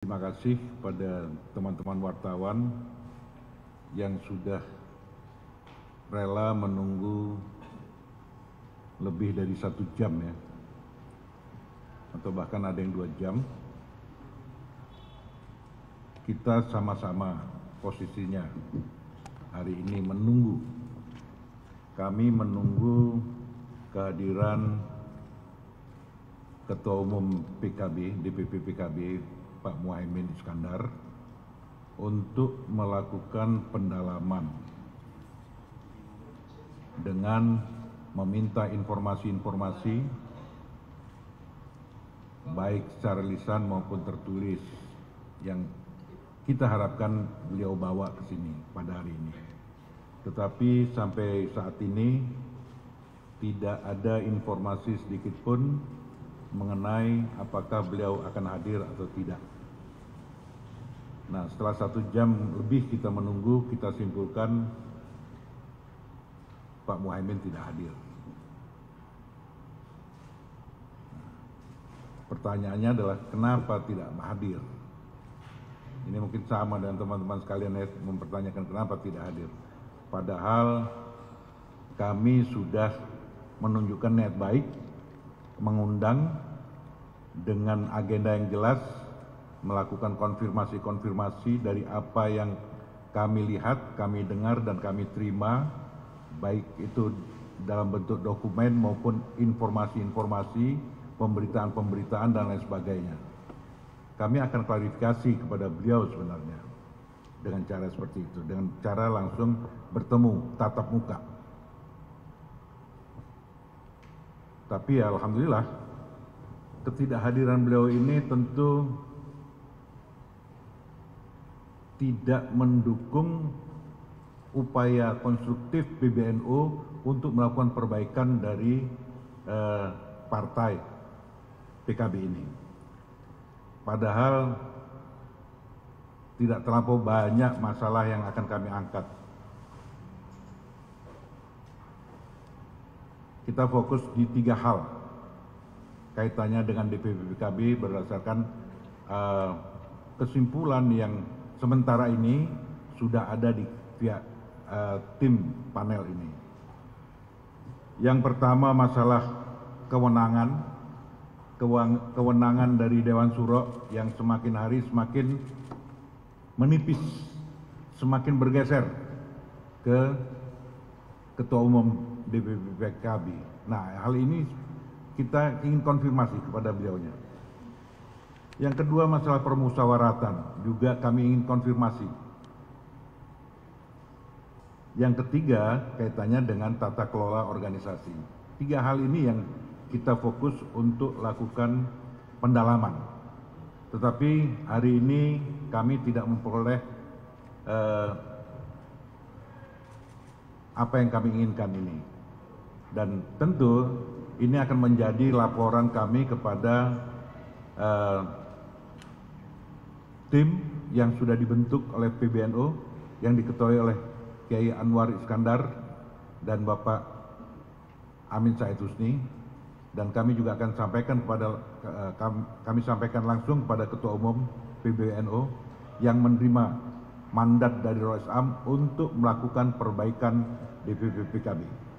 Terima kasih pada teman-teman wartawan yang sudah rela menunggu lebih dari satu jam ya, atau bahkan ada yang dua jam. Kita sama-sama posisinya hari ini menunggu. Kami menunggu kehadiran Ketua Umum PKB, DPP PKB, Pak Muhaimin Iskandar untuk melakukan pendalaman dengan meminta informasi-informasi baik secara lisan maupun tertulis yang kita harapkan beliau bawa ke sini pada hari ini. Tetapi sampai saat ini tidak ada informasi sedikit pun mengenai apakah beliau akan hadir atau tidak. Nah, setelah satu jam lebih kita menunggu, kita simpulkan Pak Muhaimin tidak hadir. Pertanyaannya adalah kenapa tidak hadir? Ini mungkin sama dengan teman-teman sekalian ya, mempertanyakan kenapa tidak hadir. Padahal kami sudah menunjukkan niat baik, mengundang dengan agenda yang jelas, melakukan konfirmasi-konfirmasi dari apa yang kami lihat, kami dengar, dan kami terima, baik itu dalam bentuk dokumen maupun informasi-informasi, pemberitaan-pemberitaan, dan lain sebagainya. Kami akan klarifikasi kepada beliau sebenarnya dengan cara seperti itu, dengan cara langsung bertemu, tatap muka. Tapi ya Alhamdulillah, ketidakhadiran beliau ini tentu tidak mendukung upaya konstruktif PBNU untuk melakukan perbaikan dari eh, partai PKB ini. Padahal tidak terlampau banyak masalah yang akan kami angkat. Kita fokus di tiga hal kaitannya dengan DPP PKB berdasarkan uh, kesimpulan yang sementara ini sudah ada di pihak uh, tim panel ini. Yang pertama masalah kewenangan, kewenangan dari Dewan Suro yang semakin hari semakin menipis, semakin bergeser ke Ketua Umum DPP PKB. Nah, hal ini kita ingin konfirmasi kepada beliaunya. Yang kedua masalah permusawaratan juga kami ingin konfirmasi. Yang ketiga kaitannya dengan tata kelola organisasi. Tiga hal ini yang kita fokus untuk lakukan pendalaman. Tetapi hari ini kami tidak memperoleh eh, apa yang kami inginkan ini. Dan tentu ini akan menjadi laporan kami kepada uh, tim yang sudah dibentuk oleh PBNU yang diketuai oleh Kiai Anwar Iskandar dan Bapak Amin Said Husni dan kami juga akan sampaikan kepada uh, kami sampaikan langsung kepada Ketua Umum PBNU yang menerima mandat dari Rois Am untuk melakukan perbaikan DPP PKB.